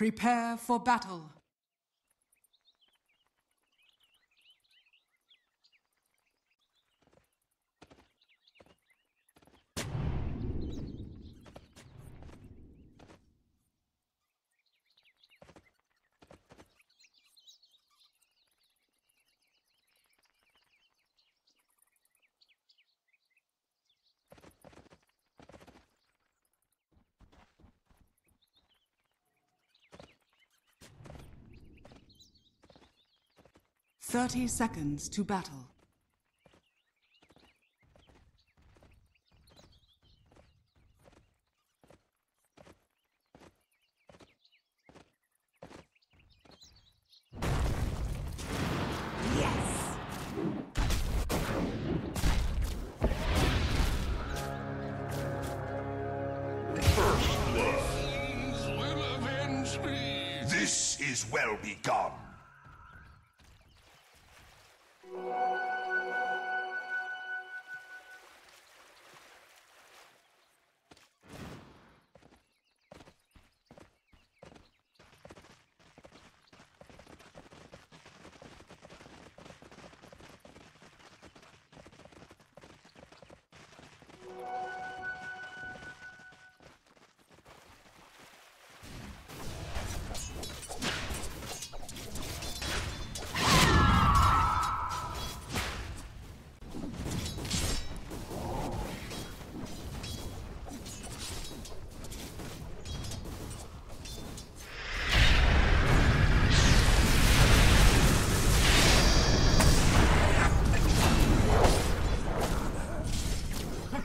Prepare for battle. Thirty seconds to battle. Yes! will avenge me.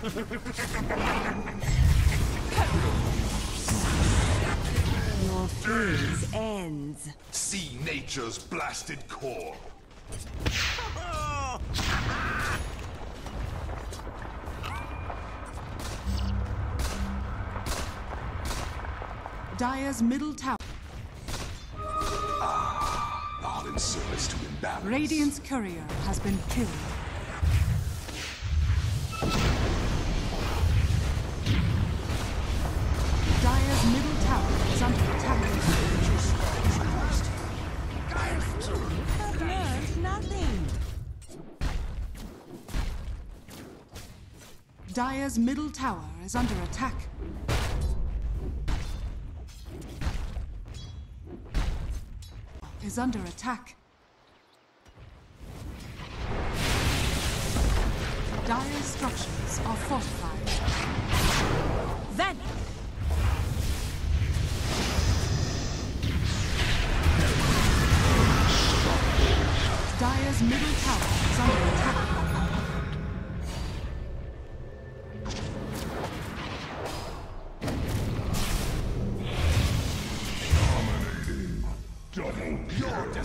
Your phase ends. See nature's blasted core. Dire's middle tower. Ah, All in service to imbalance. Radiant's courier has been killed. Dire's middle tower is under attack. Is under attack. Dire's structures are fortified. Then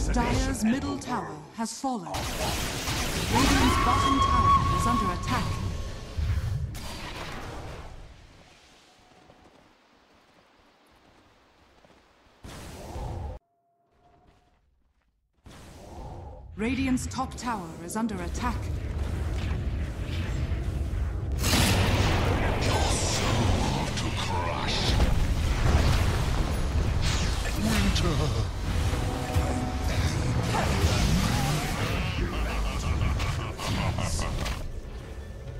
Dire's middle tower has fallen. Radiant's bottom tower is under attack. Radiant's top tower is under attack.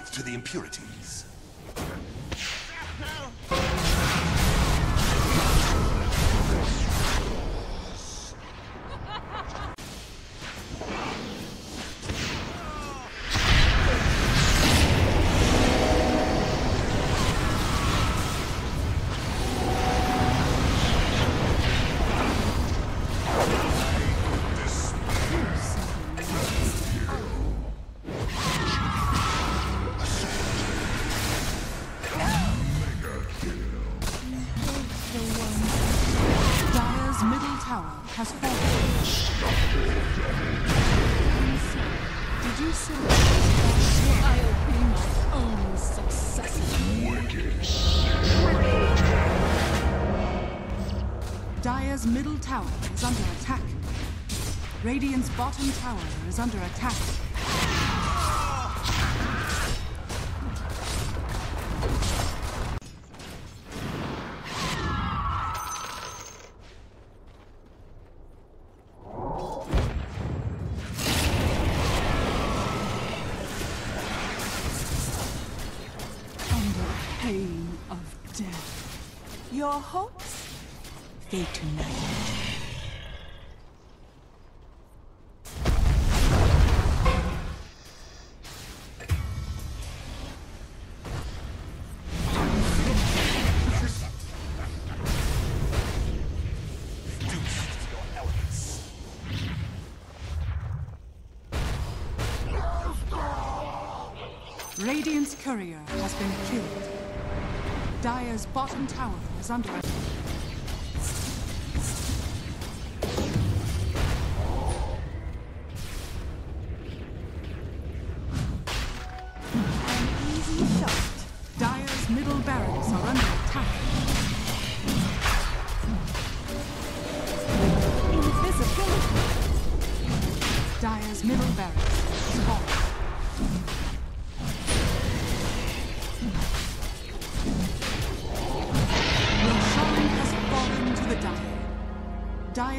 To the impurities. tower has fallen. Did you see I'll my own Dire's middle tower is under attack. Radiant's bottom tower is under attack. Your hopes? Fade tonight. Radiant's courier has been killed. Dire's bottom tower is under attack. Easy shot. Dire's middle barracks are under attack. Invisibility. Dire's middle barracks is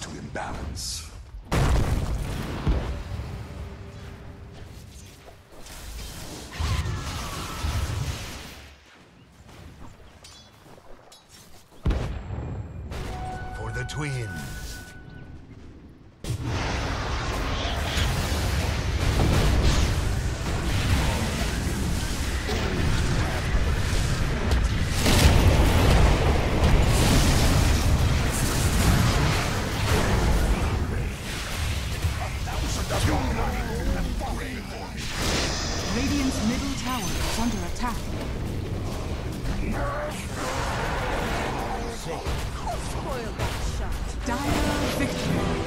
To imbalance. Under attack. Spoil that shot. Dire victory.